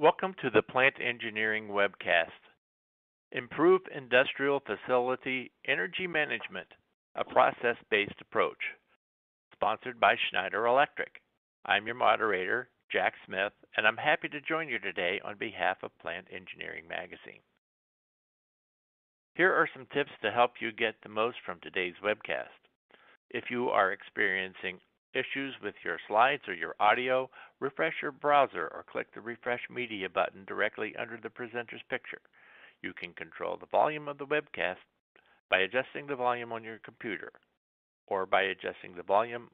Welcome to the Plant Engineering webcast. Improve Industrial Facility Energy Management, a process-based approach. Sponsored by Schneider Electric. I'm your moderator, Jack Smith, and I'm happy to join you today on behalf of Plant Engineering Magazine. Here are some tips to help you get the most from today's webcast. If you are experiencing issues with your slides or your audio, refresh your browser or click the Refresh Media button directly under the presenter's picture. You can control the volume of the webcast by adjusting the volume on your computer or by adjusting the volume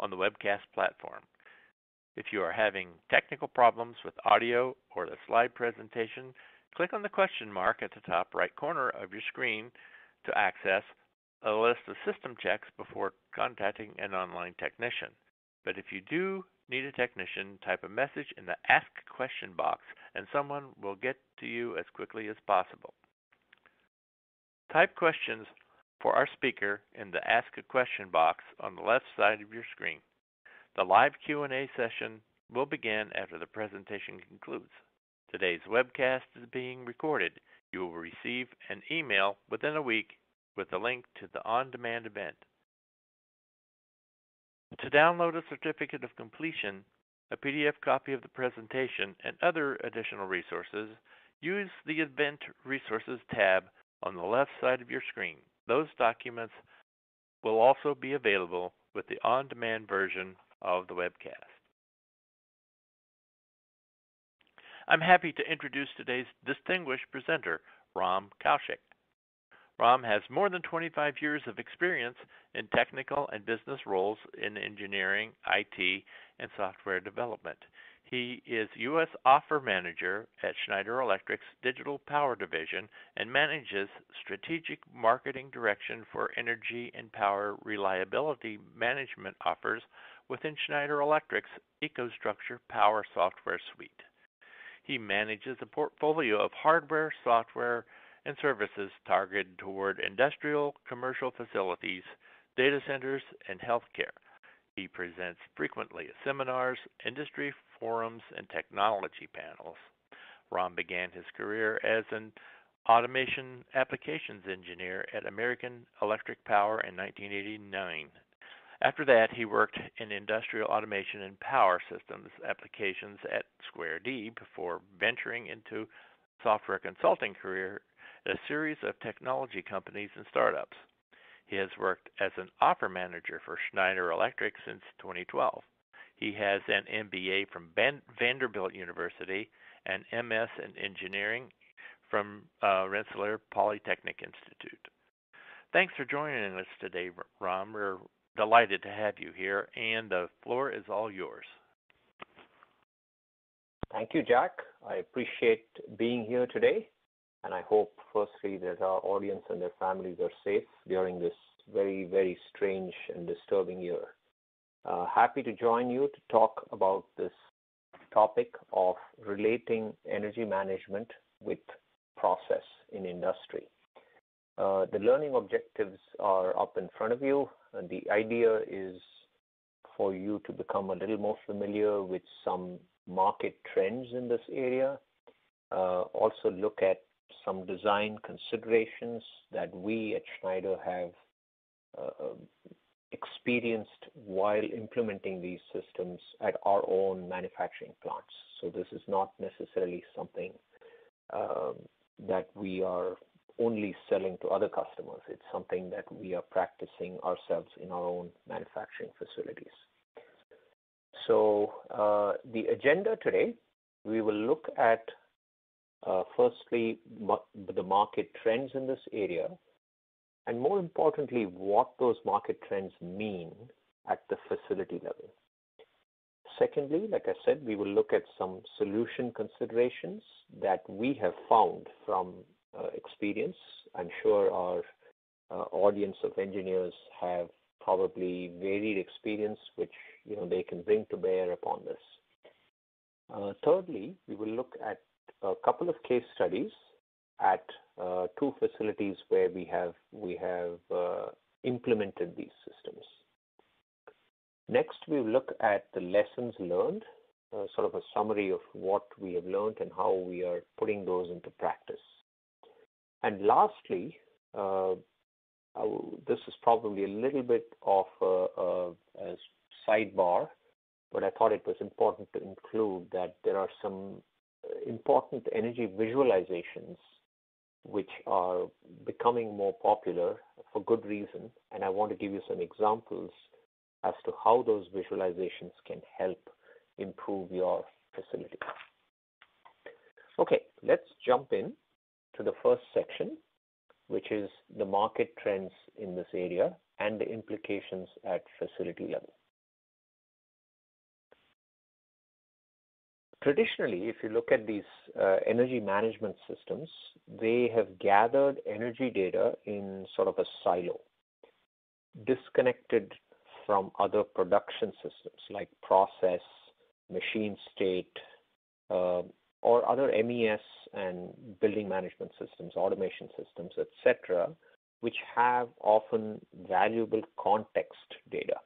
on the webcast platform. If you are having technical problems with audio or the slide presentation, click on the question mark at the top right corner of your screen to access a list of system checks before contacting an online technician. But if you do need a technician, type a message in the Ask Question box and someone will get to you as quickly as possible. Type questions for our speaker in the Ask a Question box on the left side of your screen. The live Q&A session will begin after the presentation concludes. Today's webcast is being recorded. You will receive an email within a week with a link to the on-demand event. To download a certificate of completion, a PDF copy of the presentation, and other additional resources, use the Event Resources tab on the left side of your screen. Those documents will also be available with the on-demand version of the webcast. I'm happy to introduce today's distinguished presenter, Ram Kaushik. Ram has more than 25 years of experience in technical and business roles in engineering, IT, and software development. He is U.S. Offer Manager at Schneider Electric's Digital Power Division and manages strategic marketing direction for energy and power reliability management offers within Schneider Electric's EcoStruxure Power software suite. He manages a portfolio of hardware, software, and services targeted toward industrial, commercial facilities, data centers, and healthcare. He presents frequently at seminars, industry forums, and technology panels. Ram began his career as an automation applications engineer at American Electric Power in 1989. After that, he worked in industrial automation and power systems applications at Square D before venturing into software consulting career a series of technology companies and startups. He has worked as an offer manager for Schneider Electric since 2012. He has an MBA from Vanderbilt University and MS in engineering from uh, Rensselaer Polytechnic Institute. Thanks for joining us today, Ram. We're delighted to have you here, and the floor is all yours. Thank you, Jack. I appreciate being here today and I hope, firstly, that our audience and their families are safe during this very, very strange and disturbing year. Uh, happy to join you to talk about this topic of relating energy management with process in industry. Uh, the learning objectives are up in front of you. And the idea is for you to become a little more familiar with some market trends in this area. Uh, also look at some design considerations that we at Schneider have uh, um, experienced while implementing these systems at our own manufacturing plants. So this is not necessarily something um, that we are only selling to other customers. It's something that we are practicing ourselves in our own manufacturing facilities. So uh, the agenda today, we will look at firstly, the market trends in this area, and more importantly, what those market trends mean at the facility level. Secondly, like I said, we will look at some solution considerations that we have found from uh, experience. I'm sure our uh, audience of engineers have probably varied experience, which you know they can bring to bear upon this. Uh, thirdly, we will look at a couple of case studies at uh, two facilities where we have we have uh, implemented these systems. Next, we look at the lessons learned uh, sort of a summary of what we have learned and how we are putting those into practice. And lastly, uh, this is probably a little bit of a, a, a, sidebar, but I thought it was important to include that there are some important energy visualizations which are becoming more popular for good reason. And I want to give you some examples as to how those visualizations can help improve your facility. Okay, let's jump in to the first section, which is the market trends in this area and the implications at facility level. Traditionally, if you look at these uh, energy management systems, they have gathered energy data in sort of a silo, disconnected from other production systems like process, machine state, uh, or other MES and building management systems, automation systems, etc., which have often valuable context data.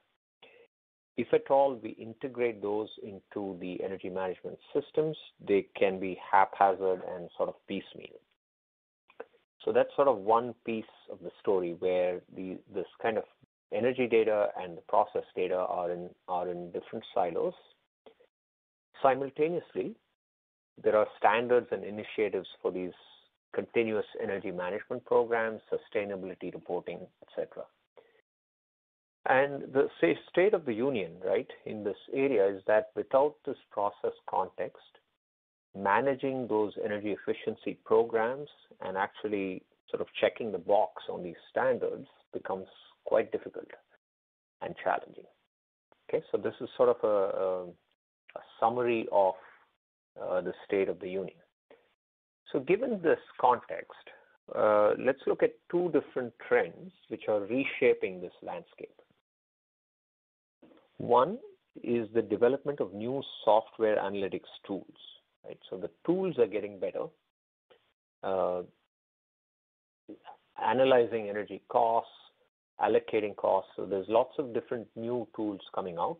If at all we integrate those into the energy management systems, they can be haphazard and sort of piecemeal. So that's sort of one piece of the story where the, this kind of energy data and the process data are in, are in different silos. Simultaneously, there are standards and initiatives for these continuous energy management programs, sustainability reporting, etc. And the say, state of the union, right, in this area is that without this process context, managing those energy efficiency programs and actually sort of checking the box on these standards becomes quite difficult and challenging. Okay, so this is sort of a, a, summary of uh, the state of the union. So given this context, uh, let's look at two different trends which are reshaping this landscape. One is the development of new software analytics tools. Right? So the tools are getting better. Uh, analyzing energy costs, allocating costs. So there's lots of different new tools coming out.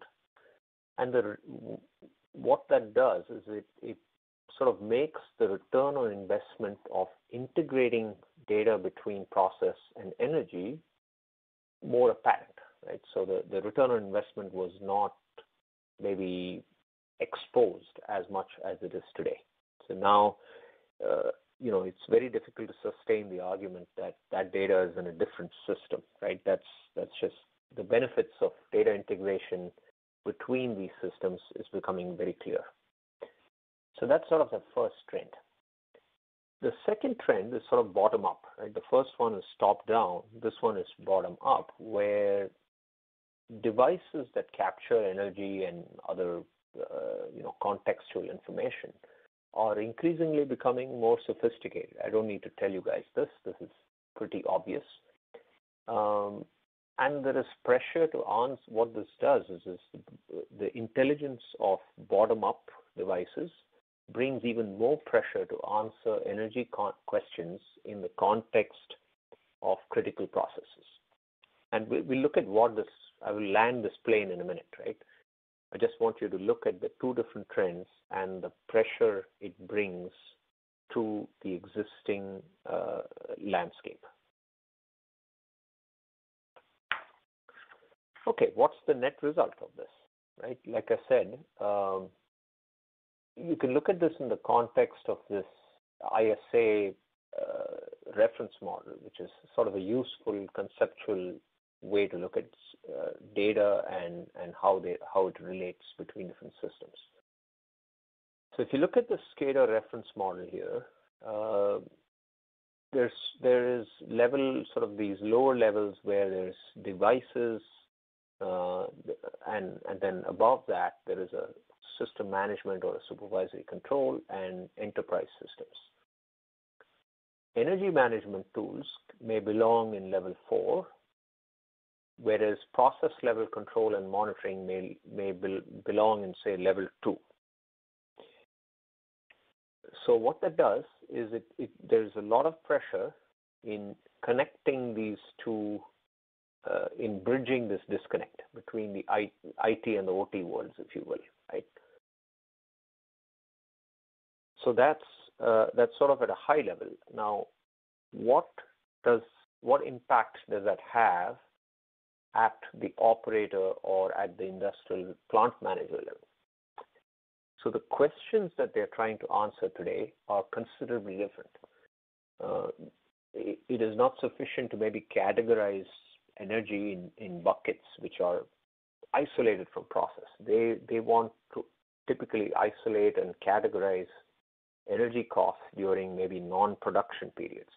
And the, what that does is it, it sort of makes the return on investment of integrating data between process and energy more apparent, right? So the, return on investment was not maybe exposed as much as it is today. So now, uh, you know, it's very difficult to sustain the argument that that data is in a different system, right? That's that's just the benefits of data integration between these systems is becoming very clear. So that's sort of the first trend. The second trend is sort of bottom up, right? The first one is top down. This one is bottom up, where devices that capture energy and other, uh, you know, contextual information are increasingly becoming more sophisticated. I don't need to tell you guys this. This is pretty obvious. Um, and there is pressure to answer what this does is, the intelligence of bottom up devices brings even more pressure to answer energy questions in the context of critical processes. And we, we look at what this, I will land this plane in a minute, right? I just want you to look at the two different trends and the pressure it brings to the existing uh, landscape. Okay, what's the net result of this? Right, like I said, um, you can look at this in the context of this ISA uh, reference model, which is sort of a useful conceptual way to look at uh, data and how they how it relates between different systems. So if you look at the SCADA reference model here, uh, there's there is level sort of these lower levels where there's devices uh, and, and then above that, there is a system management or a supervisory control and enterprise systems. Energy management tools may belong in level 4, whereas process level control and monitoring may, may be, belong in, say, level 2. So what that does is it, it, there's a lot of pressure in connecting these two uh, in bridging this disconnect between the IT and the OT worlds, if you will, right? So that's uh, that's sort of at a high level. Now, what does what impact does that have at the operator or at the industrial plant manager level? So the questions that they're trying to answer today are considerably different. Uh, it, it is not sufficient to maybe categorize energy in, in buckets which are isolated from process. They they want to typically isolate and categorize energy costs during maybe non-production periods.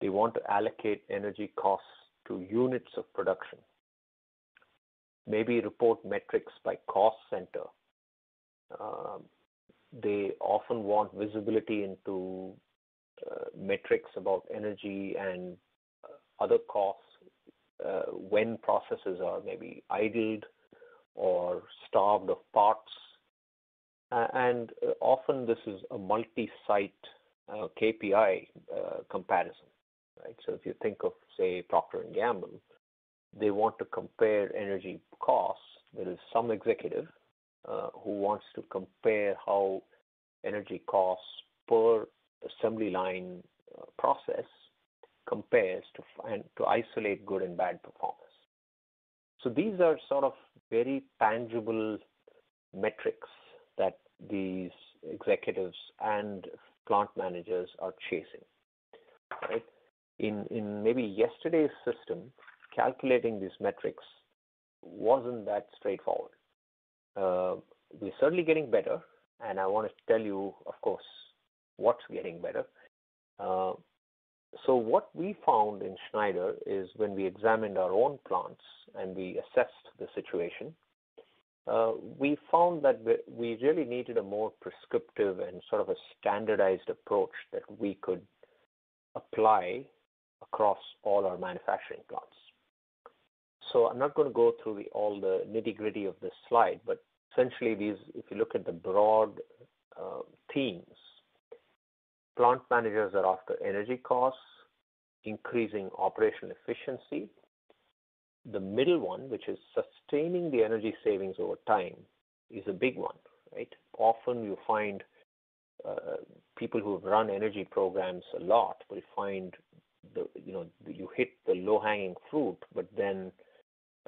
They want to allocate energy costs to units of production. Maybe report metrics by cost center. Um, they often want visibility into uh, metrics about energy and uh, other costs uh, when processes are maybe idled or starved of parts. and often this is a multi-site KPI comparison, right? So if you think of, say, Procter & Gamble, they want to compare energy costs. There is some executive uh, who wants to compare how energy costs per assembly line uh, process compares to isolate good and bad performance. So these are sort of very tangible metrics that these executives and plant managers are chasing. Right? In in maybe yesterday's system, calculating these metrics wasn't that straightforward. Uh, we're certainly getting better, and I want to tell you, of course, what's getting better. Uh, so what we found in Schneider is when we examined our own plants and we assessed the situation, uh, we found that we really needed a more prescriptive and sort of a standardized approach that we could apply across all our manufacturing plants. So I'm not going to go through the, all the nitty-gritty of this slide, but essentially these, if you look at the broad uh, themes, plant managers are after energy costs, increasing operational efficiency. The middle one, which is sustaining the energy savings over time, is a big one, right? Often you find uh, people who have run energy programs a lot will find you know you hit the low hanging fruit, but then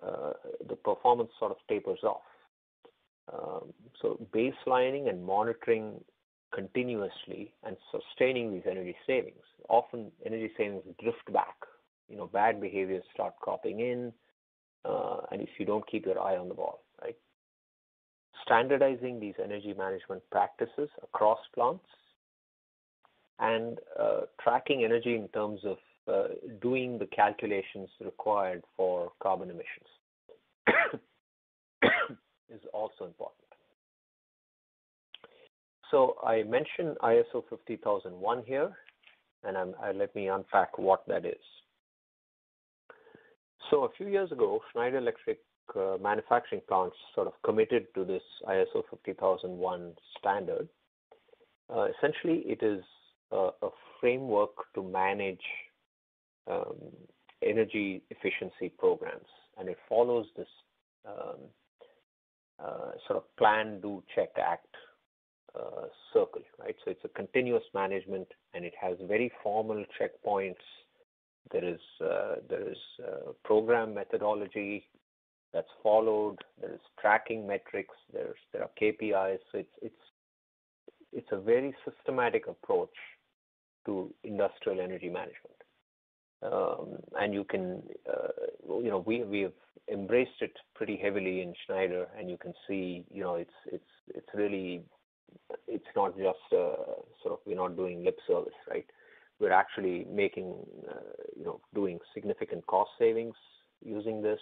uh, the performance sort of tapers off. Um, so baselining and monitoring continuously and sustaining these energy savings. Often energy savings drift back. You know, bad behaviors start cropping in, uh, and if you don't keep your eye on the ball, right? Standardizing these energy management practices across plants and uh, tracking energy in terms of doing the calculations required for carbon emissions is also important. So I mentioned ISO 50001 here, and I, let me unpack what that is. So a few years ago, Schneider Electric uh, manufacturing plants sort of committed to this ISO 50001 standard. Uh, essentially, it is a, framework to manage um, energy efficiency programs, and it follows this um, uh, sort of plan, do, check, act uh, circle, right? So it's a continuous management, and it has very formal checkpoints. There is uh, there is uh, program methodology that's followed. There is tracking metrics. There's there are KPIs. So it's it's it's a very systematic approach to industrial energy management. Um, and you can, uh, you know, we have embraced it pretty heavily in Schneider, and you can see, you know, it's it's it's really it's not just uh, sort of we're not doing lip service, right? We're actually making, uh, you know, doing significant cost savings using this.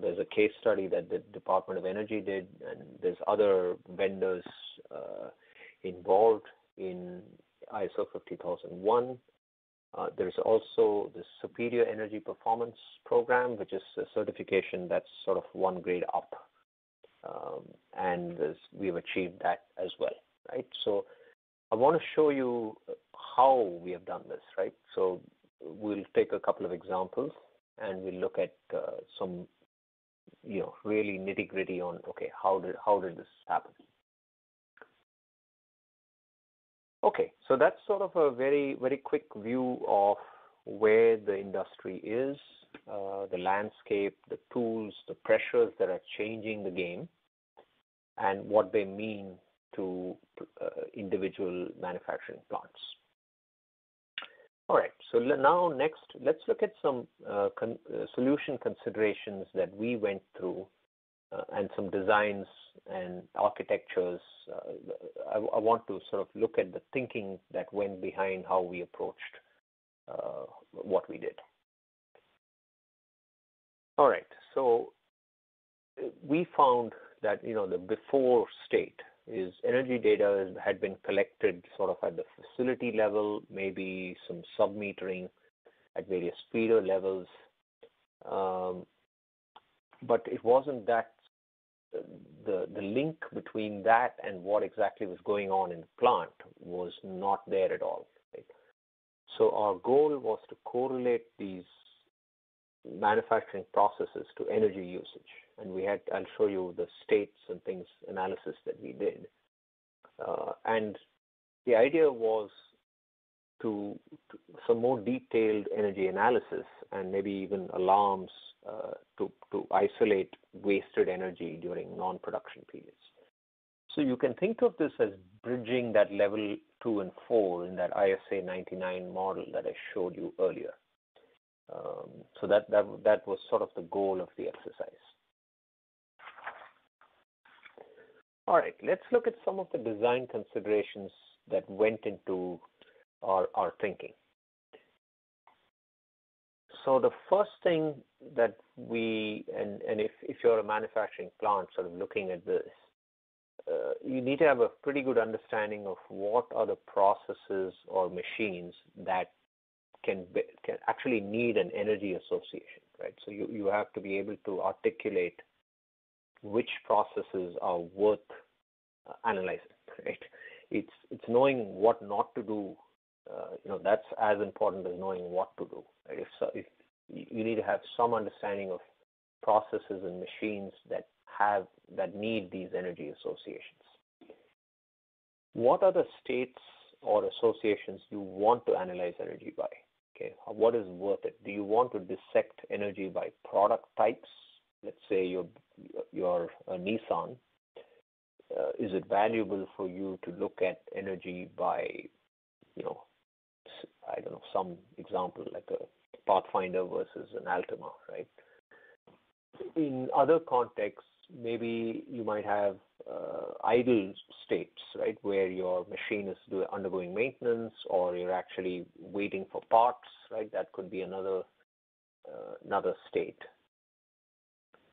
There's a case study that the Department of Energy did, and there's other vendors involved in ISO 50001. Uh, there's also the Superior Energy Performance Program, which is a certification that's sort of one grade up um, and we've achieved that as well, right? So I want to show you how we have done this, right? So we'll take a couple of examples and we'll look at uh, some, you know, really nitty gritty on okay, how did how did this happen? Okay, so that's sort of a very, very quick view of where the industry is, uh, the landscape, the tools, the pressures that are changing the game, and what they mean to uh, individual manufacturing plants. All right, so now next, let's look at some uh, con uh, solution considerations that we went through and some designs and architectures. Uh, I, I, want to sort of look at the thinking that went behind how we approached uh, what we did. All right, so we found that you know the before state is energy data had been collected sort of at the facility level, maybe some sub-metering at various feeder levels, um, but it wasn't that the the link between that and what exactly was going on in the plant was not there at all. Right? So our goal was to correlate these manufacturing processes to energy usage and we had I'll show you the states and things analysis that we did. Uh, and the idea was to, to, some more detailed energy analysis and maybe even alarms to to isolate wasted energy during non-production periods. So you can think of this as bridging that level two and four in that ISA 99 model that I showed you earlier. Um, so that, that that was sort of the goal of the exercise. All right, let's look at some of the design considerations that went into our, our thinking. So the first thing that we, and, and if, if you're a manufacturing plant sort of looking at this, uh, you need to have a pretty good understanding of what are the processes or machines that can, be, can actually need an energy association, right? So you, you have to be able to articulate which processes are worth uh, analyzing, right? It's it's knowing what not to do. Uh, you know that's as important as knowing what to do. If so, if you need to have some understanding of processes and machines that have that need these energy associations. What are the states or associations you want to analyze energy by? Okay, what is worth it? Do you want to dissect energy by product types let's say you're you're a Nissan, uh, is it valuable for you to look at energy by, you know, I don't know, some example like a Pathfinder versus an Altima, right? In other contexts, maybe you might have uh, idle states, right, where your machine is undergoing maintenance or you're actually waiting for parts, right? That could be another uh, another state.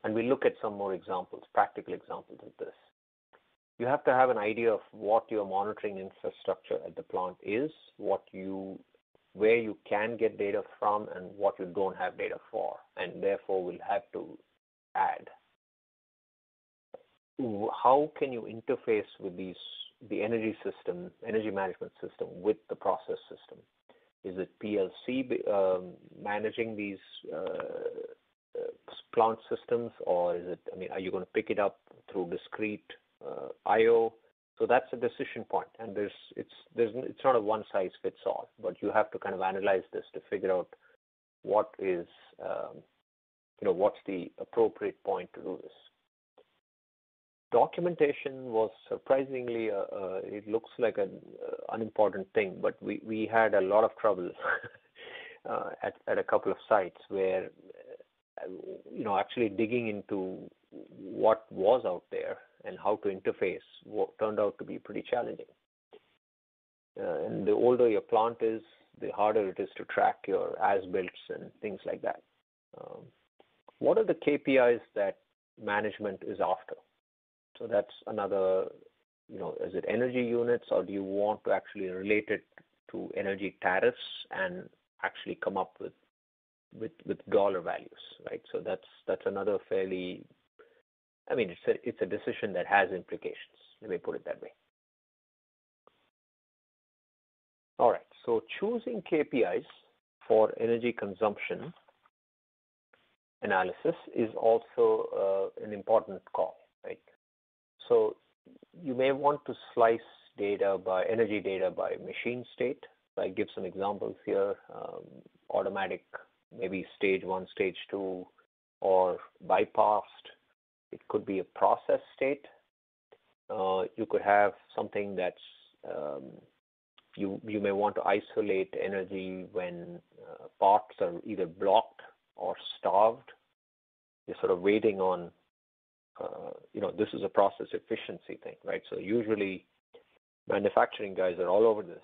And we look at some more examples, practical examples of this. You have to have an idea of what your monitoring infrastructure at the plant is, what you, where you can get data from, and what you don't have data for, and therefore will have to add. How can you interface with these, the energy system, energy management system, with the process system? Is it PLC um, managing these uh, plant systems, or is it, I mean, are you going to pick it up through discrete uh, I/O? So that's a decision point, and there's it's there's it's not a one size fits all, but you have to kind of analyze this to figure out what is um, you know what's the appropriate point to do this. Documentation was surprisingly, uh, uh, it looks like an uh, unimportant thing, but we, we had a lot of trouble uh, at, at a couple of sites where you know, actually digging into what was out there and how to interface what turned out to be pretty challenging. Uh, and the older your plant is, the harder it is to track your as-builts and things like that. Um, what are the KPIs that management is after? So that's another, you know, is it energy units or do you want to actually relate it to energy tariffs and actually come up with with with dollar values, right? So that's that's another fairly, I mean, it's a it's a decision that has implications. Let me put it that way. All right. So choosing KPIs for energy consumption analysis is also uh, an important call, right? So you may want to slice data by energy data by machine state. So I give some examples here. Um, automatic, maybe stage one, stage two, or bypassed. It could be a process state. Uh, you could have something that's um, you you may want to isolate energy when uh, parts are either blocked or starved. You're sort of waiting on uh, you know, this is a process efficiency thing, right? So usually manufacturing guys are all over this,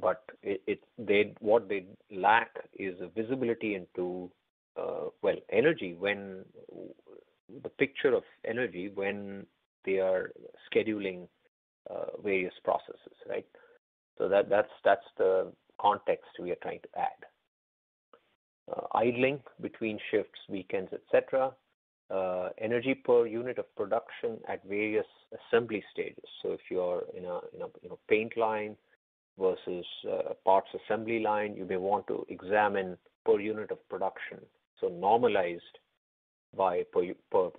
but it, it they what they lack is a visibility into uh, well energy when the picture of energy when they are scheduling uh, various processes, right? So that that's that's the context we are trying to add. Uh, idling between shifts, weekends, etc uh, energy per unit of production at various assembly stages. So if you're in a, in a you know, paint line versus uh, parts assembly line, you may want to examine per unit of production. So normalized by per,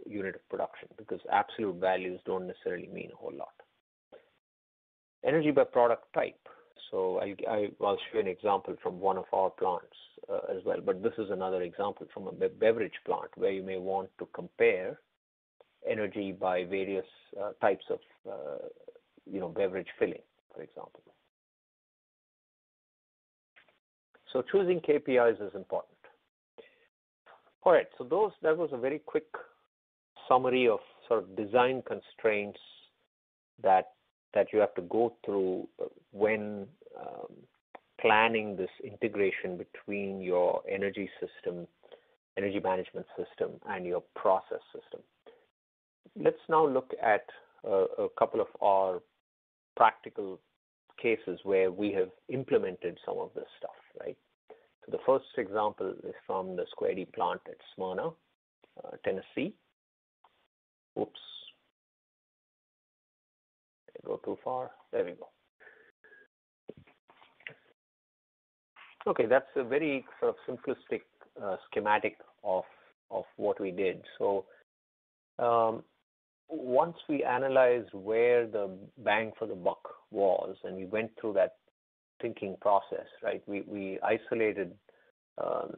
unit of production because absolute values don't necessarily mean a whole lot. Energy by product type. So I, I, will show you an example from one of our plants uh, as well. But this is another example from a beverage plant where you may want to compare energy by various uh, types of, uh, you know, beverage filling, for example. So choosing KPIs is important. All right, so those that was a very quick summary of sort of design constraints that that you have to go through when um, planning this integration between your energy system, energy management system, and your process system. Let's now look at uh, a couple of our practical cases where we have implemented some of this stuff, right? The first example is from the Square D plant at Smyrna, uh, Tennessee. Oops. Did I go too far? There we go. Okay, that's a very sort of simplistic uh, schematic of of what we did. So um, once we analyzed where the bang for the buck was, and we went through that thinking process, right? We we isolated um,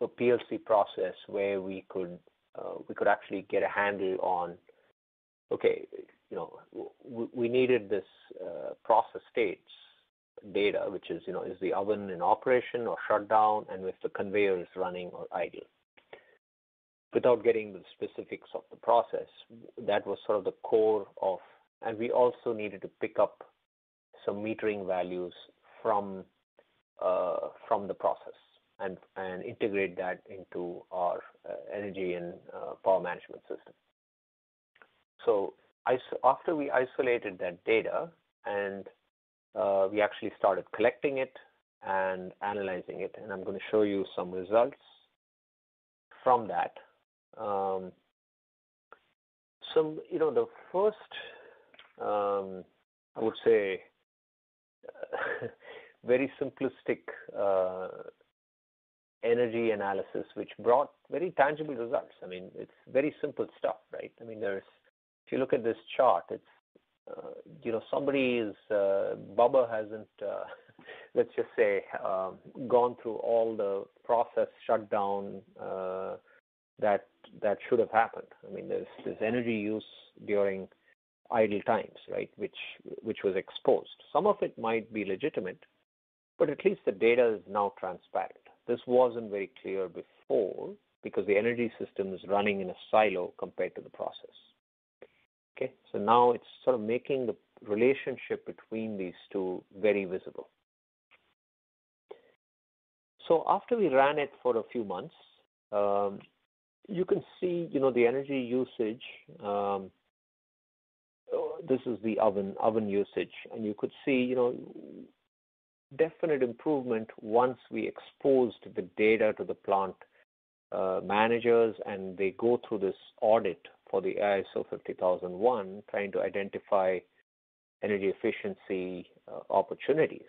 a, PLC process where we could uh, we could actually get a handle on. Okay, you know, we, we needed this uh, process states data, which is, you know, is the oven in operation or shut down, and if the conveyor is running or idle. Without getting the specifics of the process, that was sort of the core of, and we also needed to pick up some metering values from uh, from the process and and integrate that into our uh, energy and uh, power management system. So after we isolated that data and we actually started collecting it and analyzing it. And I'm going to show you some results from that. Um, some, you know, the first, um, I would say, very simplistic uh, energy analysis, which brought very tangible results. I mean, it's very simple stuff, right? I mean, there's, if you look at this chart, it's uh, you know, somebody is, uh, Bubba hasn't, let's just say, um, gone through all the process shutdown that that should have happened. I mean, there's energy use during idle times, right, which which was exposed. Some of it might be legitimate, but at least the data is now transparent. This wasn't very clear before because the energy system is running in a silo compared to the process. Okay, so now it's sort of making the relationship between these two very visible. So after we ran it for a few months, um, you can see, you know, the energy usage. Um, this is the oven oven usage, and you could see, you know, definite improvement once we exposed the data to the plant uh, managers, and they go through this audit for the ISO 50001 trying to identify energy efficiency uh, opportunities.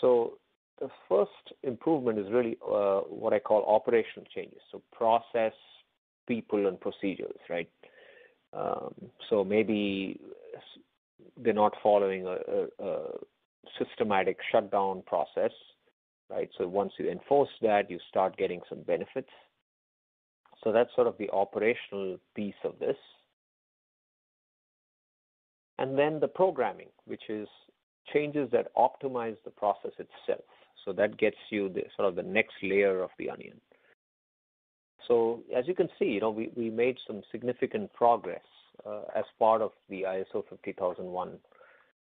So the first improvement is really uh, what I call operational changes. So process, people, and procedures, right? Um, so maybe they're not following a, systematic shutdown process, right? So once you enforce that, you start getting some benefits. So that's sort of the operational piece of this. And then the programming, which is changes that optimize the process itself. So that gets you the sort of the next layer of the onion. So as you can see, you know, we, we made some significant progress uh, as part of the ISO 50001,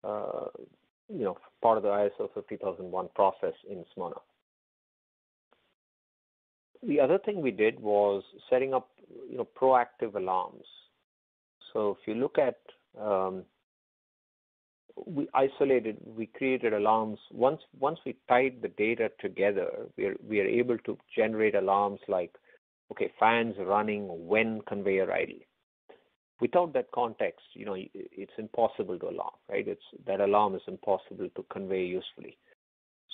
uh, you know, part of the ISO 50001 process in Smyrna. The other thing we did was setting up, you know, proactive alarms. So if you look at um, we isolated, we created alarms. Once once we tied the data together, we are we are able to generate alarms like, okay, fans running when conveyor idle. Without that context, you know, it's impossible to alarm, right? It's that alarm is impossible to convey usefully.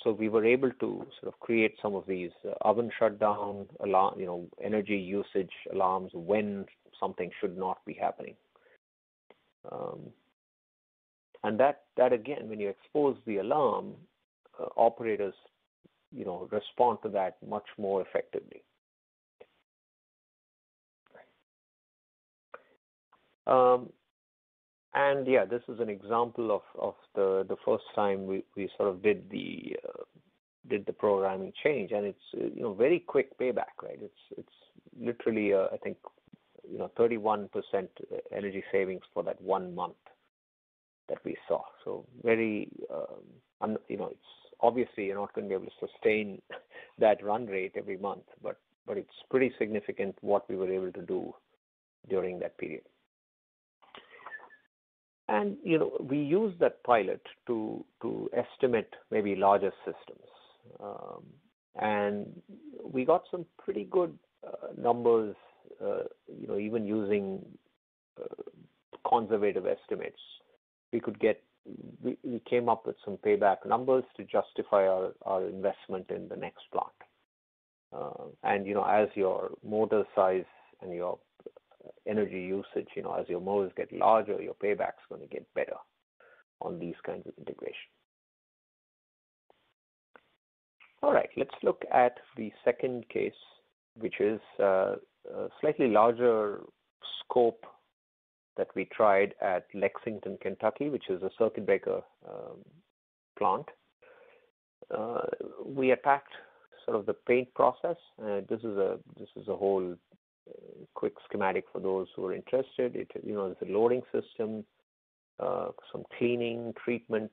So we were able to sort of create some of these uh, oven shutdown alarm, you know, energy usage alarms when something should not be happening. Um, and that that again, when you expose the alarm, uh, operators, you know, respond to that much more effectively. And yeah, this is an example of, the, first time we, sort of did the uh, did the programming change, and it's uh, you know very quick payback, right? It's it's literally uh, I think you know 31% energy savings for that one month that we saw. So very, um, you know, it's obviously you're not going to be able to sustain that run rate every month, but but it's pretty significant what we were able to do during that period. And you know, we use that pilot to to estimate maybe larger systems, um, and we got some pretty good uh, numbers. Uh, you know, even using uh, conservative estimates we could get we, we came up with some payback numbers to justify our, our investment in the next plant. Uh, and you know, as your motor size and your energy usage, you know, as your motors get larger, your payback's going to get better on these kinds of integration. All right, let's look at the second case, which is uh, a slightly larger scope that we tried at Lexington, Kentucky, which is a circuit breaker um, plant. Uh, we attacked sort of the paint process. Uh, this is a this is a whole quick schematic for those who are interested. It you know it's a loading system, uh, some cleaning, treatment,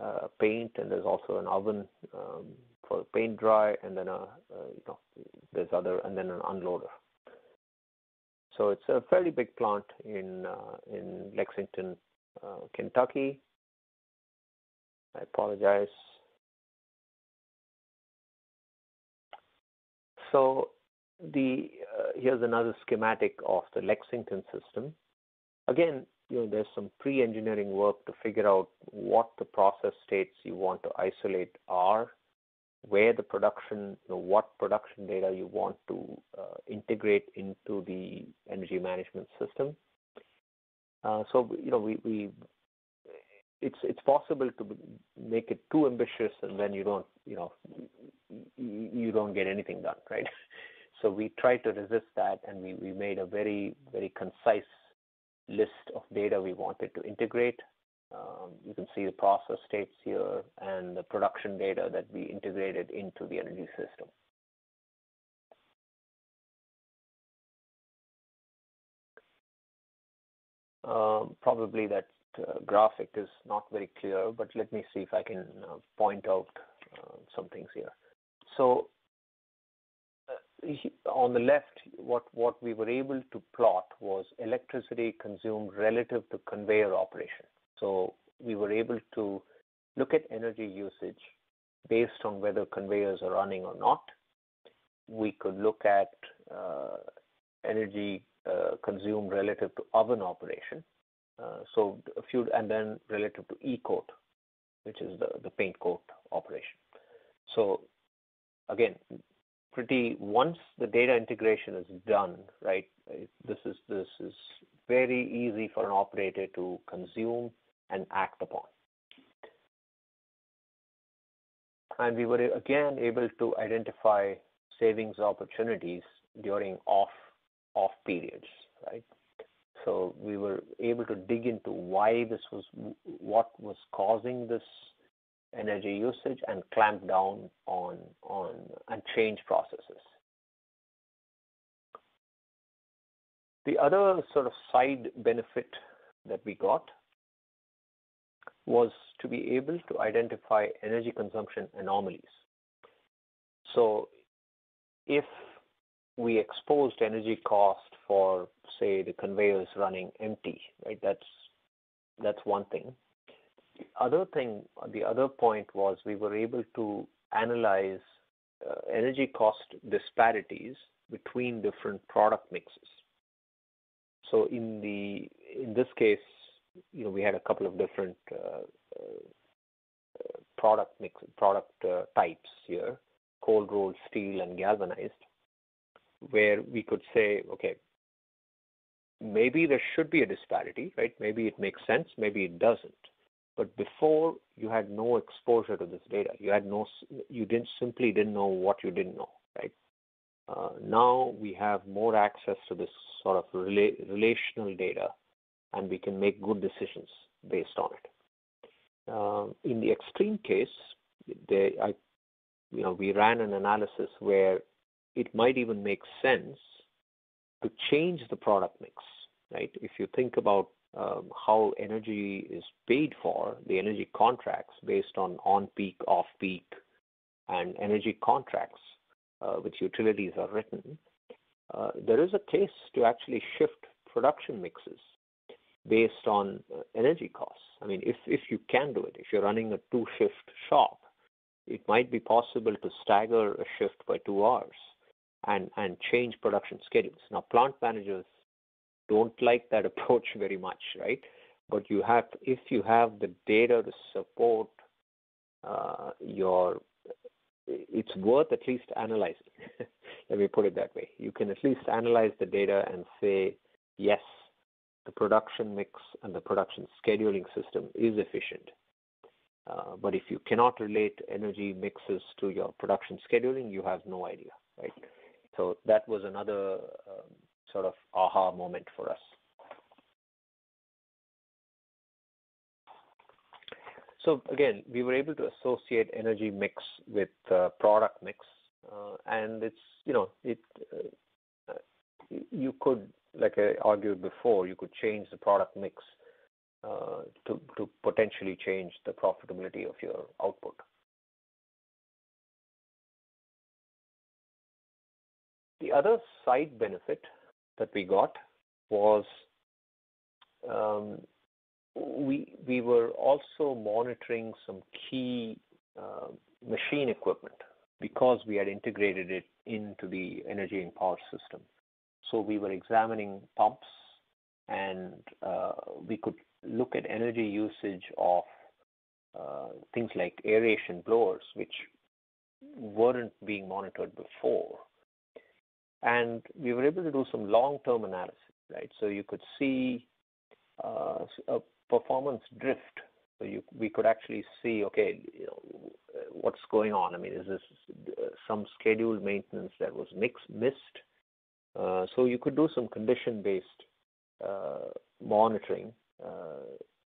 uh, paint, and there's also an oven um, for paint dry, and then a uh, you know there's other and then an unloader. So it's a fairly big plant in in Lexington, Kentucky. I apologize. So the uh, here's another schematic of the Lexington system. Again, you know, there's some pre-engineering work to figure out what the process states you want to isolate are where the production, you know, what production data you want to uh, integrate into the energy management system. Uh, so you know, we, we it's it's possible to make it too ambitious, and then you don't you know you don't get anything done, right? So we tried to resist that, and we we made a very very concise list of data we wanted to integrate um, you can see the process states here and the production data that we integrated into the energy system. Um, probably that uh, graphic is not very clear, but let me see if I can uh, point out uh, some things here. So on the left, what, what we were able to plot was electricity consumed relative to conveyor operation. So we were able to look at energy usage based on whether conveyors are running or not. We could look at uh, energy uh, consumed relative to oven operation. Uh, so a few, and then relative to E-coat, which is the, the paint coat operation. So again, pretty once the data integration is done, right? This is this is very easy for an operator to consume and act upon. And we were again able to identify savings opportunities during off off periods, right? So we were able to dig into why this was, what was causing this energy usage, and clamp down on on and change processes. The other sort of side benefit that we got was to be able to identify energy consumption anomalies. So if we exposed energy cost for, say, the conveyors running empty, right? That's that's one thing. The other thing, the other point was we were able to analyze uh, energy cost disparities between different product mixes. So in the in this case, you know, we had a couple of different uh, uh, product mix product uh, types here: cold rolled steel and galvanized where we could say, okay, maybe there should be a disparity, right? Maybe it makes sense, maybe it doesn't. But before you had no exposure to this data, you had no, you didn't simply didn't know what you didn't know, right? Uh, now we have more access to this sort of rela- relational data, and we can make good decisions based on it. Uh, in the extreme case, they, I, you know, we ran an analysis where it might even make sense to change the product mix, right? If you think about um, how energy is paid for, the energy contracts based on on-peak, off-peak, and energy contracts uh, with utilities are written, uh, there is a case to actually shift production mixes based on uh, energy costs. I mean, if if you can do it, if you're running a two-shift shop, it might be possible to stagger a shift by two hours and, and change production schedules. Now, plant managers don't like that approach very much, right? But you have, if you have the data to support uh, your, it's worth at least analyzing. Let me put it that way. You can at least analyze the data and say, yes, the production mix and the production scheduling system is efficient. Uh, but if you cannot relate energy mixes to your production scheduling, you have no idea, right? So that was another um, sort of aha moment for us. So again, we were able to associate energy mix with uh, product mix, uh, and it's you know it uh, you could like I argued before, you could change the product mix uh, to to potentially change the profitability of your output. The other side benefit that we got was um, we we were also monitoring some key uh, machine equipment because we had integrated it into the energy and power system. So we were examining pumps, and uh, we could look at energy usage of uh, things like aeration blowers, which weren't being monitored before and we were able to do some long-term analysis, right? So you could see uh, a performance drift. So you, we could actually see, okay, you know, what's going on. I mean, is this uh, some scheduled maintenance that was mix, missed? Uh, so you could do some condition-based uh, monitoring uh,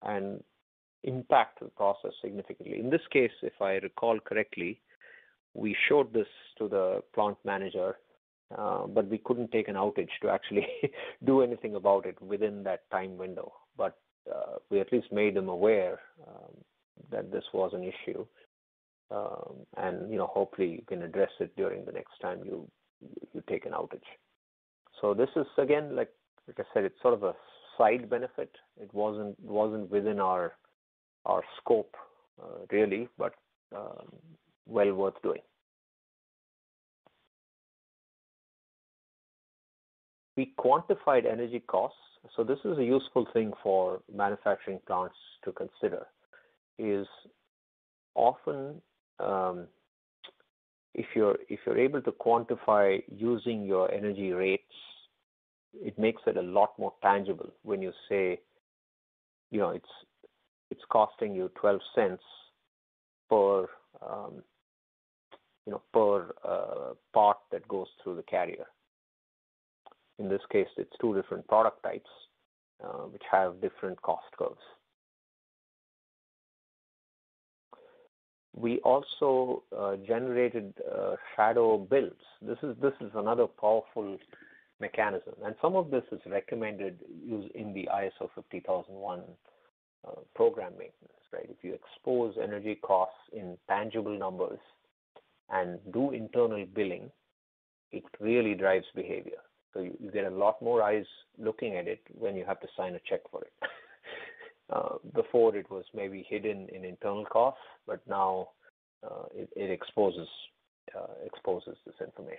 and impact the process significantly. In this case, if I recall correctly, we showed this to the plant manager uh, but we couldn't take an outage to actually do anything about it within that time window. But uh, we at least made them aware um, that this was an issue, um, and you know hopefully you can address it during the next time you you take an outage. So this is again like like I said, it's sort of a side benefit. It wasn't wasn't within our our scope uh, really, but um, well worth doing. We quantified energy costs. So this is a useful thing for manufacturing plants to consider. Is often um, if you're if you're able to quantify using your energy rates, it makes it a lot more tangible when you say, you know, it's it's costing you 12 cents per um, you know per uh, part that goes through the carrier. In this case, it's two different product types uh, which have different cost curves. We also uh, generated uh, shadow bills. This is this is another powerful mechanism, and some of this is recommended use in the ISO 50001 uh, program maintenance. Right, if you expose energy costs in tangible numbers and do internal billing, it really drives behavior. So you, you, get a lot more eyes looking at it when you have to sign a check for it. uh, before it was maybe hidden in internal costs, but now uh, it, it, exposes uh, exposes this information.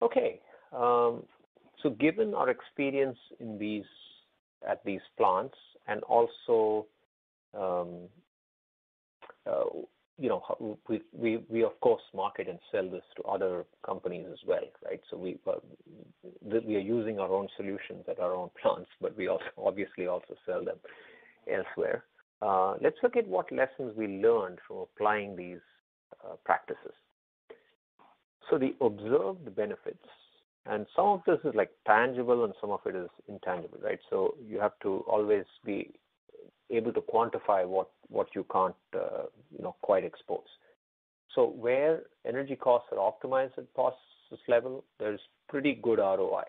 Okay, um, so given our experience in these at these plants and also um, you know, we, we, we of course market and sell this to other companies as well, right? So we, uh, we are using our own solutions at our own plants, but we also obviously also sell them elsewhere. Uh, let's look at what lessons we learned from applying these uh, practices. So the observed benefits, and some of this is like tangible and some of it is intangible, right? So you have to always be able to quantify what what you can't uh, you know quite expose. So where energy costs are optimized at process level, there's pretty good ROI.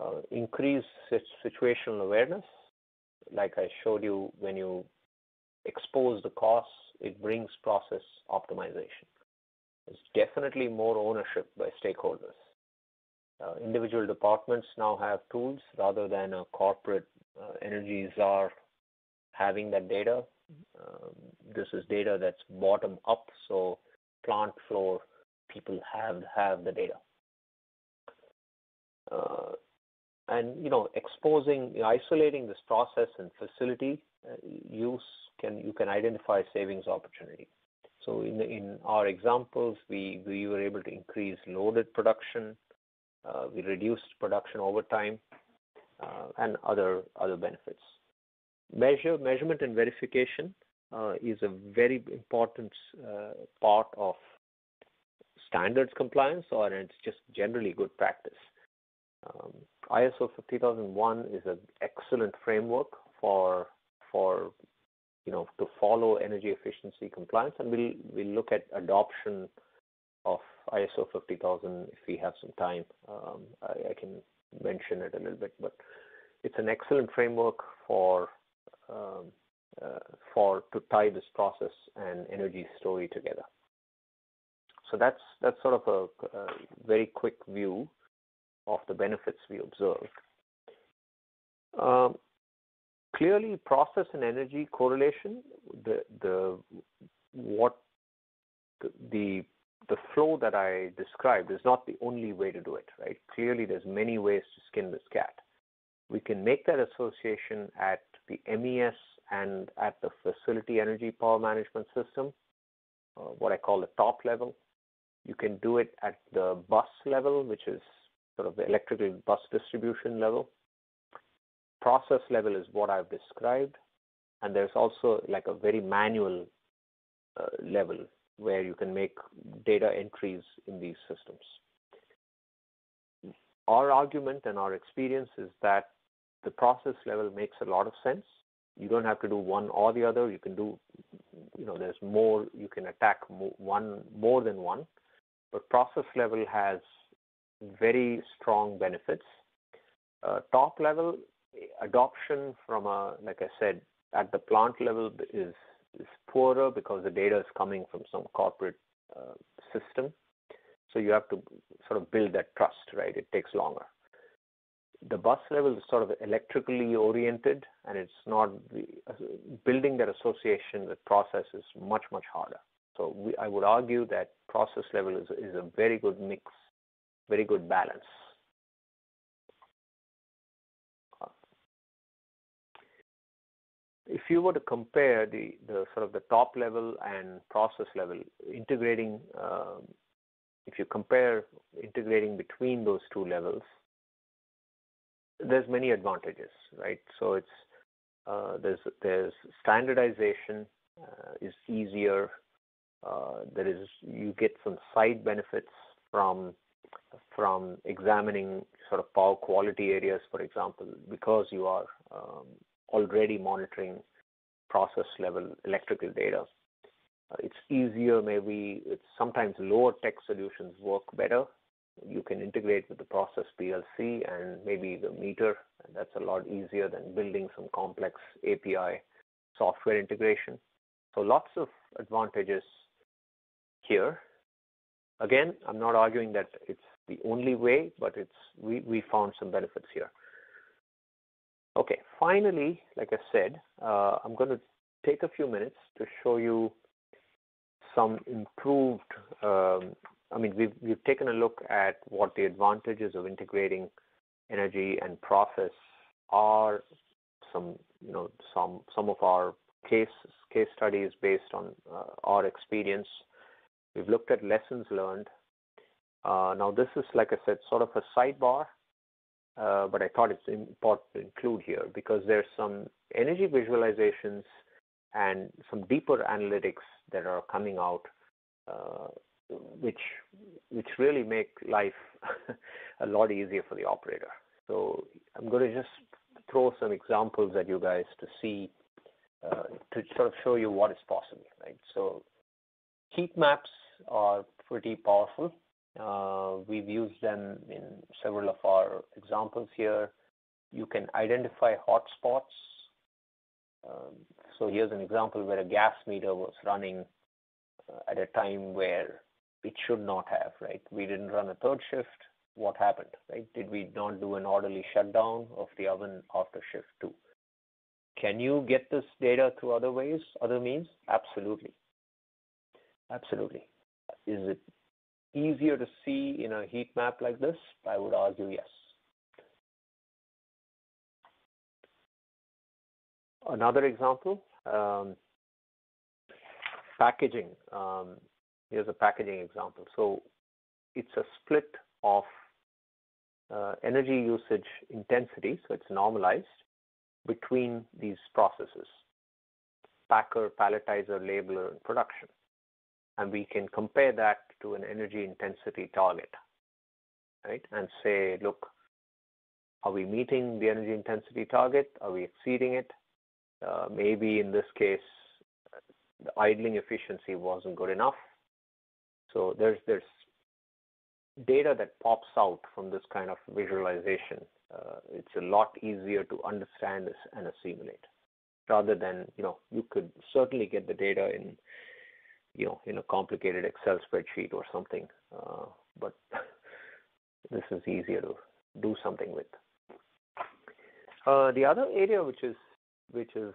Uh, increase situational awareness, like I showed you, when you expose the costs, it brings process optimization. There's definitely more ownership by stakeholders. Uh, individual departments now have tools rather than a corporate energy czar having that data. Um, this is data that's bottom up, so plant floor people have have the data. Uh, and you know, exposing, isolating this process and facility uh, use can you can identify savings opportunity. So in in our examples, we we were able to increase loaded production, uh, we reduced production overtime, uh, and other other benefits measure measurement and verification uh, is a very important uh, part of standards compliance or it's just generally good practice. Um, ISO 50001 is an excellent framework for for you know to follow energy efficiency compliance and we'll we'll look at adoption of ISO 50000 if we have some time. Um, I, I, can mention it a little bit, but it's an excellent framework for for to tie this process and energy story together. So that's that's sort of a, a very quick view of the benefits we observed. Um, clearly, process and energy correlation, the the what the, the the flow that I described is not the only way to do it, right? Clearly, there's many ways to skin this cat. We can make that association at the MES and at the facility energy power management system, uh, what I call the top level. You can do it at the bus level, which is sort of the electrical bus distribution level. Process level is what I've described. And there's also like a very manual uh, level where you can make data entries in these systems. Our argument and our experience is that the process level makes a lot of sense. You don't have to do one or the other. You can do, you know, there's more, you can attack one more than one. But process level has very strong benefits. Uh, top level adoption from a, like I said, at the plant level is, is poorer because the data is coming from some corporate uh, system. So you have to sort of build that trust, right? It takes longer the bus level is sort of electrically oriented and it's not building that association with process is much much harder. So we, i would argue that process level is, is a very good mix very good balance. If you were to compare the, the sort of the top level and process level integrating um, if you compare integrating between those two levels, there's many advantages, right? So it's uh, there's there's standardization uh, is easier. Uh, there is you get some side benefits from from examining sort of power quality areas, for example, because you are um, already monitoring process level electrical data. Uh, it's easier, maybe it's sometimes lower tech solutions work better. You can integrate with the process PLC and maybe the meter, and that's a lot easier than building some complex API software integration. So lots of advantages here. Again, I'm not arguing that it's the only way, but it's we, we found some benefits here. Okay, finally, like I said, uh, I'm going to take a few minutes to show you some improved. Um, I mean, we've we've taken a look at what the advantages of integrating energy and process are. Some you know some some of our case case studies based on uh, our experience. We've looked at lessons learned. Uh, now this is like I said, sort of a sidebar, uh, but I thought it's important to include here because there's some energy visualizations and some deeper analytics that are coming out, which which really make life a lot easier for the operator. So I'm going to just throw some examples at you guys to see uh, to sort of show you what is possible, right? So heat maps are pretty powerful. Uh, we've used them in several of our examples here. You can identify hotspots. Um, so here's an example where a gas meter was running uh, at a time where it should not have, right? We didn't run a third shift. What happened, right? Did we not do an orderly shutdown of the oven after shift two? Can you get this data through other ways, other means? Absolutely. Absolutely. Is it easier to see in a heat map like this? I would argue yes. Another example, um, packaging. Um, here's a packaging example. So it's a split of uh, energy usage intensity, so it's normalized between these processes, packer, palletizer, labeler, and production. And we can compare that to an energy intensity target, right? And say, look, are we meeting the energy intensity target? Are we exceeding it? Uh, maybe in this case, the idling efficiency wasn't good enough. So there's there's data that pops out from this kind of visualization. Uh, it's a lot easier to understand and assimilate rather than you know you could certainly get the data in you know in a complicated excel spreadsheet or something uh, but this is easier to do something with. Uh, the other area which is which is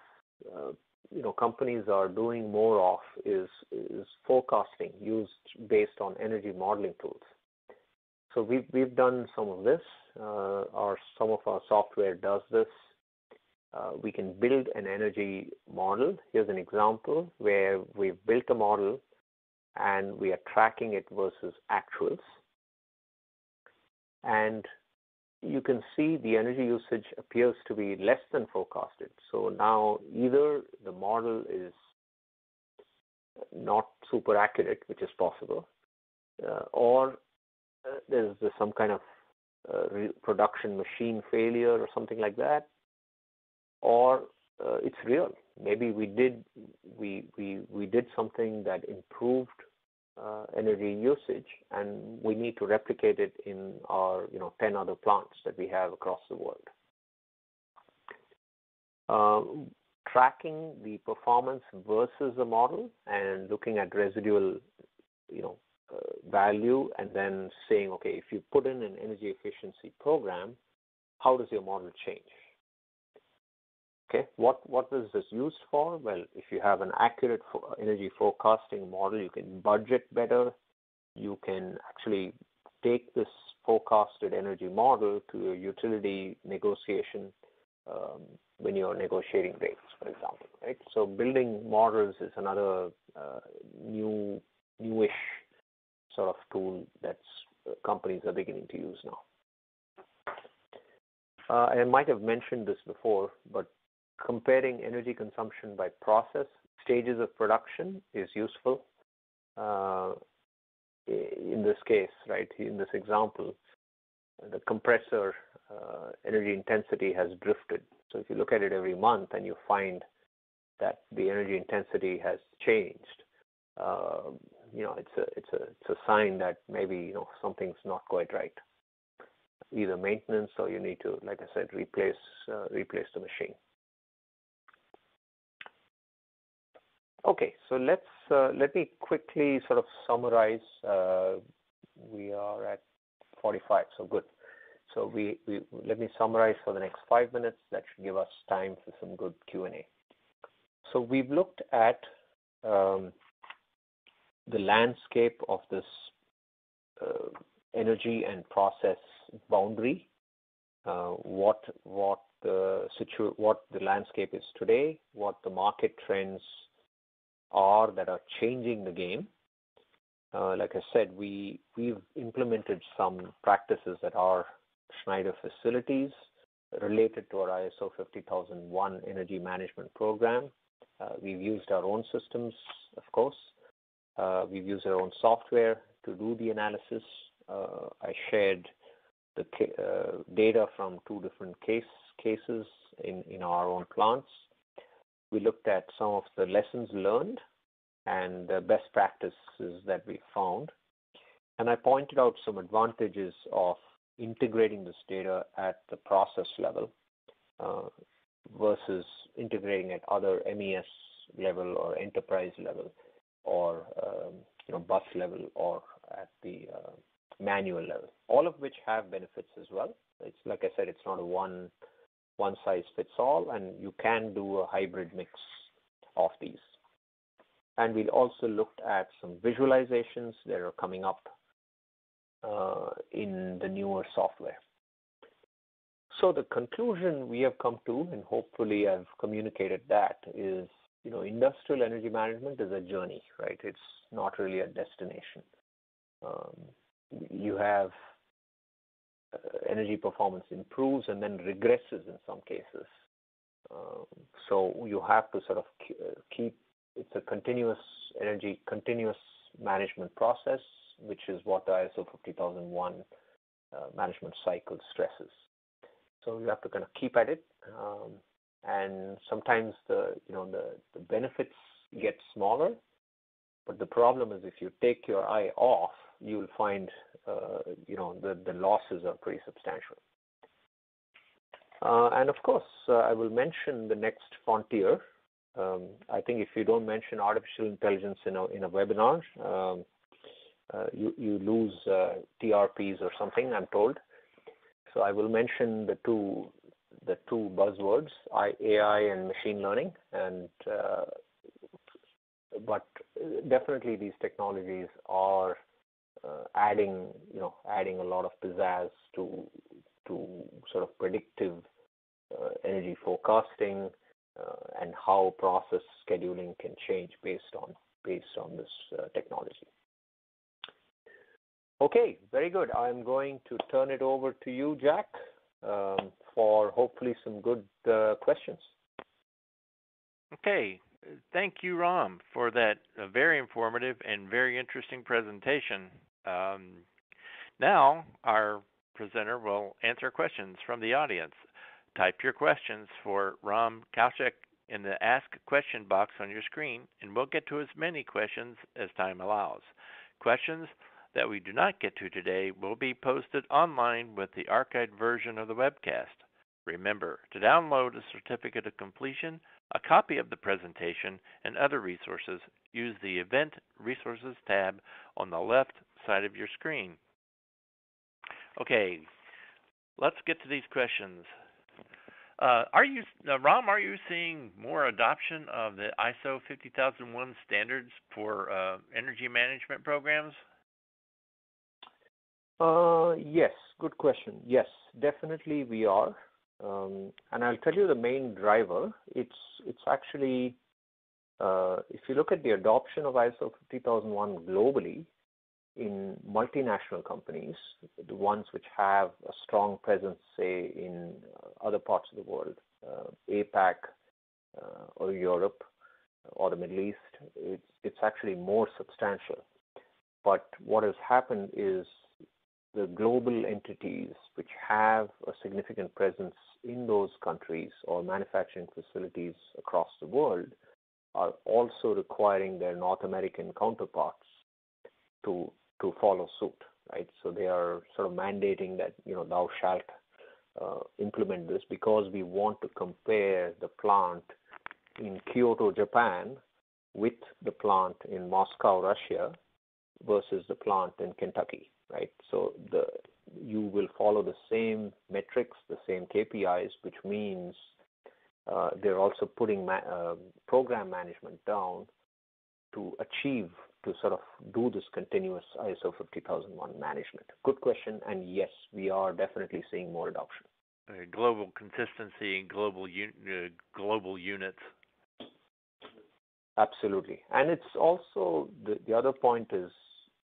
uh, you know companies are doing more of is is forecasting used based on energy modeling tools so we've we've done some of this. Uh, our some of our software does this. Uh, we can build an energy model. Here's an example where we've built a model and we are tracking it versus actuals. And you can see the energy usage appears to be less than forecasted. So now either the model is not super accurate, which is possible, uh, or uh, there's some kind of uh, production machine failure or something like that, or uh, it's real. Maybe we did we we we did something that improved uh, energy usage, and we need to replicate it in our you know ten other plants that we have across the world. Uh, tracking the performance versus the model and looking at residual you know uh, value and then saying, okay, if you put in an energy efficiency program, how does your model change? Okay, what what is this used for? Well, if you have an accurate energy forecasting model, you can budget better. You can actually take this forecasted energy model to your utility negotiation um, when you're negotiating rates, for example, right? So building models is another uh, new newish sort of tool that uh, companies are beginning to use now. Uh, I might have mentioned this before, but comparing energy consumption by process stages of production is useful. Uh, in this case, right, in this example, the compressor uh, energy intensity has drifted. So if you look at it every month and you find that the energy intensity has changed, uh, you know, it's a it's a it's a sign that maybe you know something's not quite right. Either maintenance or you need to, like I said, replace uh, replace the machine. Okay, so let's uh, let me quickly sort of summarize. Uh, we are at 45, so good. So let me summarize for the next five minutes. That should give us time for some good Q&A. So we've looked at um, the landscape of this uh, energy and process boundary, what what the situ- what the landscape is today, what the market trends are that are changing the game. Uh, like I said, we we've implemented some practices at our Schneider facilities related to our ISO 50001 energy management program. Uh, we've used our own systems, of course. Uh, we've used our own software to do the analysis. Uh, I shared the uh, data from two different case cases in, in our own plants. We looked at some of the lessons learned and the best practices that we found. And I pointed out some advantages of integrating this data at the process level uh, versus integrating at other MES level or enterprise level or um, you know bus level or at the uh, manual level. All of which have benefits as well. It's like I said, it's not a one one size fits all, and you can do a hybrid mix of these. And we also looked at some visualizations that are coming up uh, in the newer software. So the conclusion we have come to, and hopefully I've communicated that, is you know industrial energy management is a journey, right? It's not really a destination. Um, you have energy performance improves and then regresses in some cases. Um, so you have to sort of uh, keep it's a continuous energy continuous management process, which is what the ISO 50001 uh, management cycle stresses. So you have to kind of keep at it, um, and sometimes the you know the, the benefits get smaller, but the problem is if you take your eye off, you'll find uh, you know the the losses are pretty substantial. Uh, and of course, uh, I will mention the next frontier, um, I think if you don't mention artificial intelligence in a in a webinar, um, you you lose TRPs or something. I'm told. So I will mention the two the two buzzwords, AI and machine learning, and uh, but definitely these technologies are adding you know adding a lot of pizzazz to to sort of predictive uh, energy forecasting uh, and how process scheduling can change based on based on this uh, technology. Okay, very good. I'm going to turn it over to you, Jack, um, for hopefully some good uh, questions. Okay, thank you, Ram, for that uh, very informative and very interesting presentation. Um, now, our presenter will answer questions from the audience. Type your questions for Ram Kaushik in the Ask Question box on your screen, and we'll get to as many questions as time allows. Questions that we do not get to today will be posted online with the archived version of the webcast. Remember to download a certificate of completion, a copy of the presentation, and other resources. Use the Event Resources tab on the left side of your screen. Okay, let's get to these questions. Uh, are you, uh, Ram? Are you seeing more adoption of the ISO 50001 standards for uh, energy management programs? Uh, yes, good question. Yes, definitely we are, um, and I'll tell you the main driver. It's it's actually uh, if you look at the adoption of ISO 50001 globally, in multinational companies, the ones which have a strong presence, say, in other parts of the world, uh, APAC uh, or Europe or the Middle East, it's, it's actually more substantial. But what has happened is the global entities which have a significant presence in those countries or manufacturing facilities across the world are also requiring their North American counterparts to to follow suit, right? So they are sort of mandating that you know thou shalt uh, implement this because we want to compare the plant in Kyoto, Japan, with the plant in Moscow, Russia, versus the plant in Kentucky, right? So the you will follow the same metrics, the same KPIs, which means uh, they're also putting ma- uh, program management down to achieve to sort of do this continuous ISO 50001 management? Good question, and yes, we are definitely seeing more adoption. Global consistency and global un- uh, global units. Absolutely, and it's also the the other point is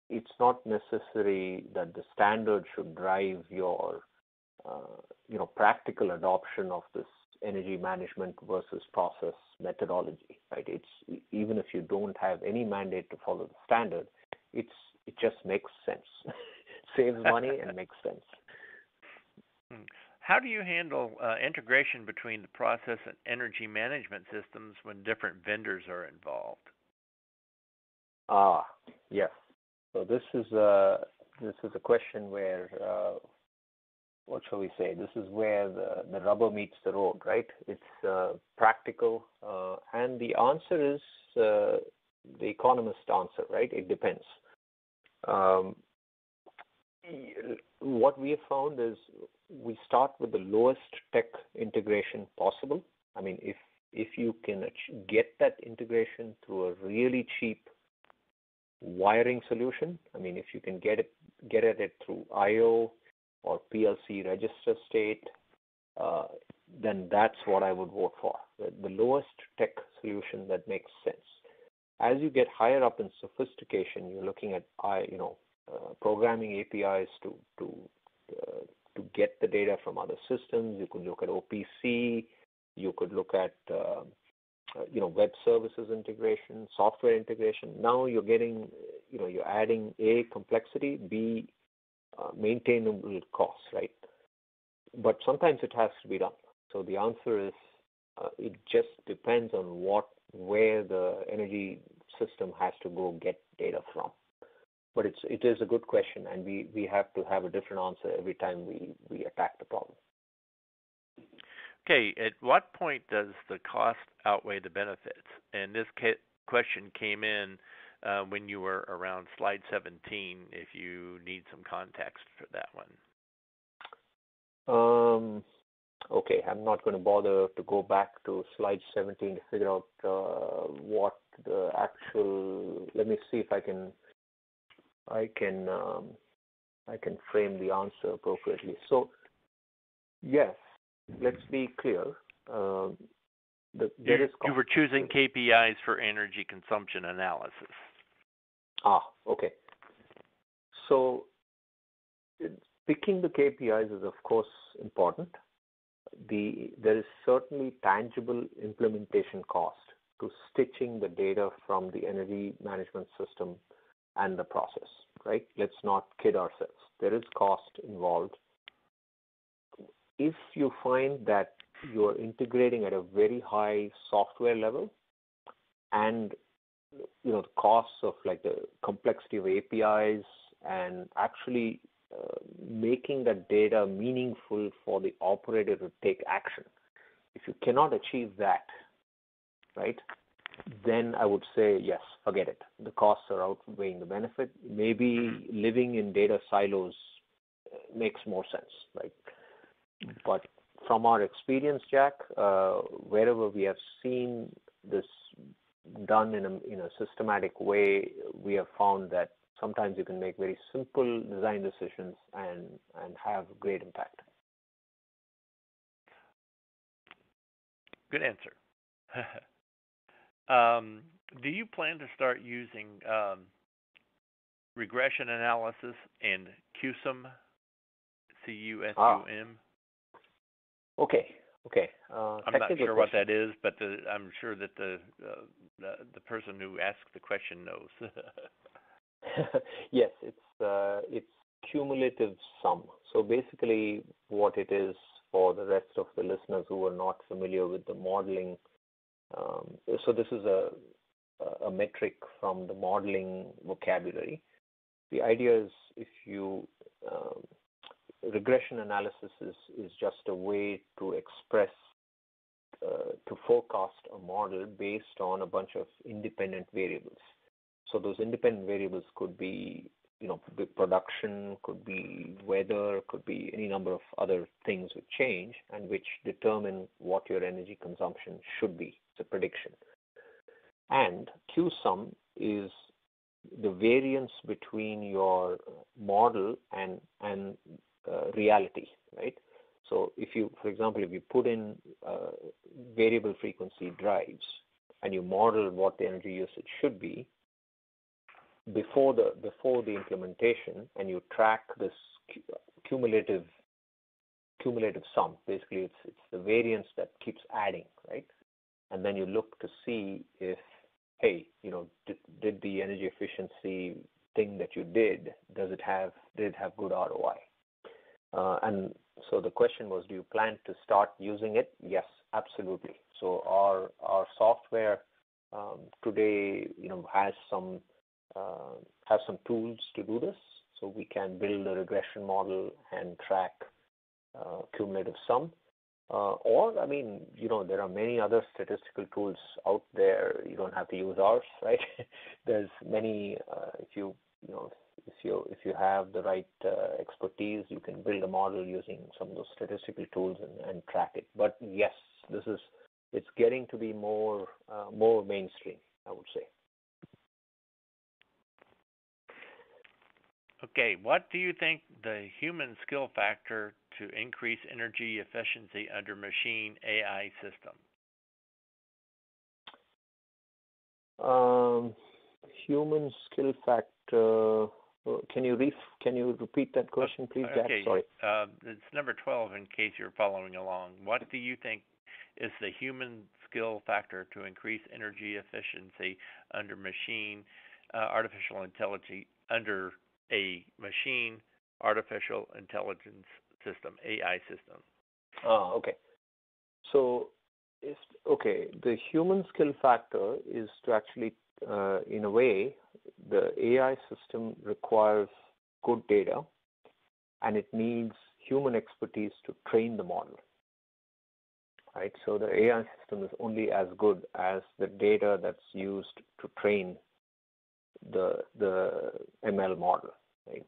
it's not necessary that the standard should drive your uh, you know practical adoption of this energy management versus process methodology, right? It's even if you don't have any mandate to follow the standard, it's it just makes sense, saves money and makes sense. Hmm. How do you handle uh, integration between the process and energy management systems when different vendors are involved? Ah, yes. So this is a this is a question where uh, what shall we say? This is where the, the rubber meets the road, right? It's uh, practical, uh, and the answer is uh, the economist answer, right? It depends. Um, what we have found is we start with the lowest tech integration possible. I mean, if if you can get that integration through a really cheap wiring solution, I mean, if you can get it get at it through I/O or PLC register state, uh, then that's what I would vote for. The, the, lowest tech solution that makes sense. As you get higher up in sophistication, you're looking at you know uh, programming APIs to to uh, to get the data from other systems. You could look at OPC. You could look at uh, uh, you know web services integration, software integration. Now you're getting you know you're adding a complexity, b uh, maintainable costs, right? But sometimes it has to be done. So the answer is uh, it just depends on what where the energy system has to go get data from. But it's it is a good question, and we we have to have a different answer every time we we attack the problem. Okay, at what point does the cost outweigh the benefits? And this ca- question came in uh, when you were around slide 17 if you need some context for that one. Um, okay, I'm not going to bother to go back to slide 17 to figure out uh, what the actual. Let me see if I can. I can. Um, I can frame the answer appropriately. So, yes, let's be clear. Um, the, you, you were choosing KPIs for energy consumption analysis. Ah, okay. So picking the KPIs is of course important. The there is certainly tangible implementation cost to stitching the data from the energy management system and the process, right? Let's not kid ourselves. There is cost involved. If you find that you're integrating at a very high software level and you know the costs of like the complexity of APIs and actually uh, making that data meaningful for the operator to take action. If you cannot achieve that, right, then I would say yes, forget it. The costs are outweighing the benefit. Maybe living in data silos uh, makes more sense, right? But from our experience, Jack, uh, wherever we have seen this done in a in a systematic way, we have found that sometimes you can make very simple design decisions and and have great impact. Good answer. um, do you plan to start using um, regression analysis and CUSUM, C U S U M. Ah. Okay. Okay. Uh, I'm not sure what that is, but the, I'm sure that the, uh, the the person who asked the question knows. yes, it's uh, it's cumulative sum. So basically, what it is for the rest of the listeners who are not familiar with the modeling. Um, so this is a a metric from the modeling vocabulary. The idea is if you um, regression analysis is, is just a way to express, uh, to forecast a model based on a bunch of independent variables. So those independent variables could be, you know, production, could be weather, could be any number of other things which change and which determine what your energy consumption should be. It's a prediction. And CUSUM is the variance between your model and and uh, reality, right? So if you, for example, if you put in uh, variable frequency drives and you model what the energy usage should be before the before the implementation, and you track this cumulative cumulative sum. Basically, it's it's the variance that keeps adding, right? And then you look to see if, hey, you know, did, did the energy efficiency thing that you did does it have did it have good ROI? Uh, and so the question was, do you plan to start using it? Yes, absolutely. So our our software um, today, you know, has some uh, has some tools to do this. So we can build a regression model and track uh, cumulative sum. Uh, or, I mean, you know, there are many other statistical tools out there. You don't have to use ours, right? There's many. Uh, if you, you know, if you if you have the right uh, expertise, you can build a model using some of those statistical tools and, and track it. But yes, this is it's getting to be more uh, more mainstream, I would say. Okay, what do you think the human skill factor to increase energy efficiency under machine AI system? Um, human skill factor can you re- can you repeat that question, please, Jack? Sorry. Uh, it's number 12 in case you're following along. What do you think is the human skill factor to increase energy efficiency under machine uh, artificial intelligence under a machine artificial intelligence system, AI system? Ah, okay. So, if, okay, the human skill factor is to actually, uh, in a way, the AI system requires good data and it needs human expertise to train the model. Right? So the AI system is only as good as the data that's used to train the the ML model. Right?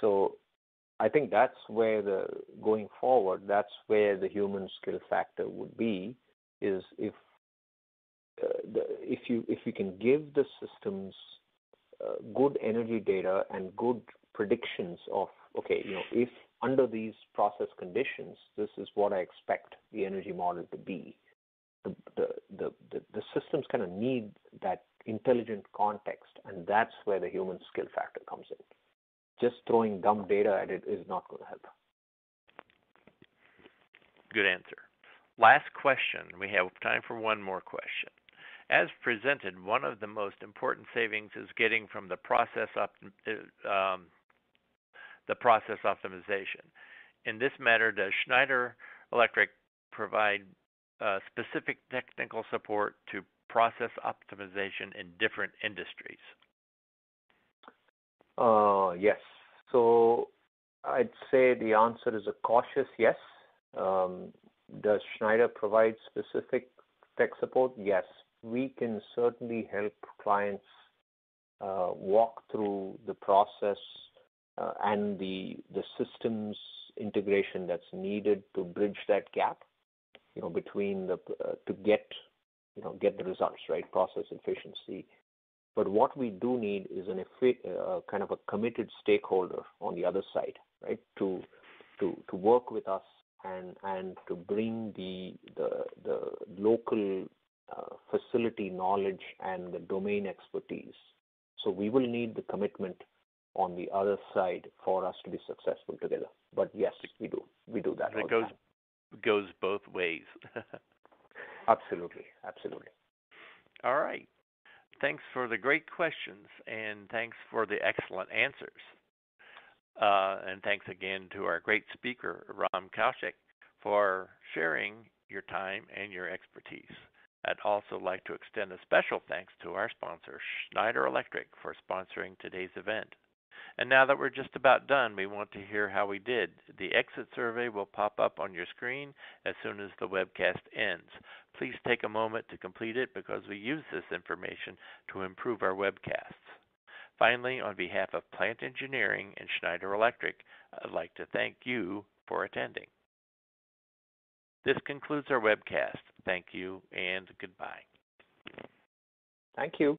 So I think that's where the going forward, that's where the human skill factor would be, is if if you if you can give the systems uh, good energy data and good predictions of, okay, you know, if under these process conditions, this is what I expect the energy model to be. The, the, the systems kind of need that intelligent context, and that's where the human skill factor comes in. Just throwing dumb data at it is not going to help. Good answer. Last question. We have time for one more question. As presented, one of the most important savings is getting from the process uh, um, the process optimization. In this matter, does Schneider Electric provide uh, specific technical support to process optimization in different industries? Uh, yes. So I'd say the answer is a cautious yes. Um, does Schneider provide specific tech support? Yes we can certainly help clients uh, walk through the process uh, and the the systems integration that's needed to bridge that gap, you know, between the uh, to get you know get the results right, process efficiency. But what we do need is an uh, kind of a committed stakeholder on the other side, right, to to to work with us and and to bring the the the local facility knowledge and the domain expertise. So we will need the commitment on the other side for us to be successful together. But yes, we do. We do that. It goes goes both ways. absolutely, absolutely. All right. Thanks for the great questions and thanks for the excellent answers. Uh, and thanks again to our great speaker, Ram Kaushik, for sharing your time and your expertise. I'd also like to extend a special thanks to our sponsor, Schneider Electric, for sponsoring today's event. And now that we're just about done, we want to hear how we did. The exit survey will pop up on your screen as soon as the webcast ends. Please take a moment to complete it because we use this information to improve our webcasts. Finally, on behalf of Plant Engineering and Schneider Electric, I'd like to thank you for attending. This concludes our webcast. Thank you and goodbye. Thank you.